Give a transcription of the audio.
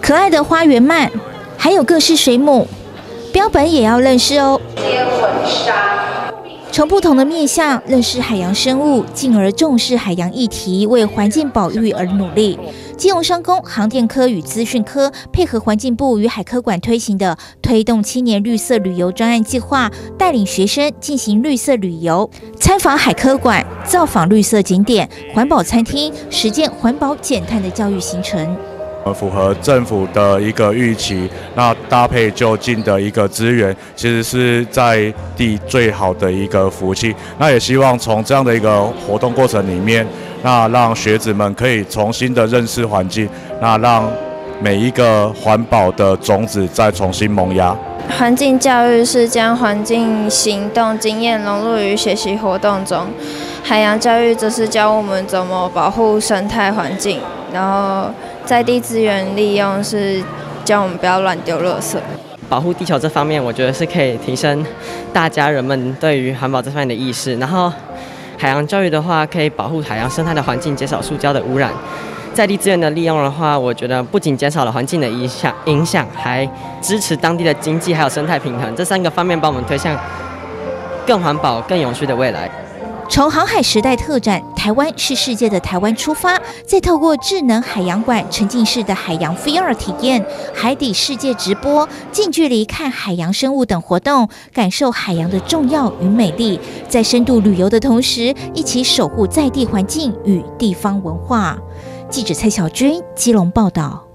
可爱的花园鳗，还有各式水母，标本也要认识哦。从不同的面向认识海洋生物，进而重视海洋议题，为环境保育而努力。金融商工航电科与资讯科配合环境部与海科馆推行的推动青年绿色旅游专案计划，带领学生进行绿色旅游，参访海科馆，造访绿色景点、环保餐厅，实践环保减碳的教育行程。符合政府的一个预期，那搭配就近的一个资源，其实是在地最好的一个福气。那也希望从这样的一个活动过程里面，那让学子们可以重新的认识环境，那让每一个环保的种子再重新萌芽。环境教育是将环境行动经验融入于学习活动中，海洋教育则是教我们怎么保护生态环境，然后。在地资源利用是教我们不要乱丢垃圾，保护地球这方面，我觉得是可以提升大家人们对于环保这方面的意识。然后海洋教育的话，可以保护海洋生态的环境，减少塑胶的污染。在地资源的利用的话，我觉得不仅减少了环境的影响，影响还支持当地的经济还有生态平衡，这三个方面帮我们推向更环保、更永续的未来。从航海时代特展“台湾是世界的台湾”出发，再透过智能海洋馆沉浸式的海洋 VR 体验、海底世界直播、近距离看海洋生物等活动，感受海洋的重要与美丽，在深度旅游的同时，一起守护在地环境与地方文化。记者蔡小军基隆报道。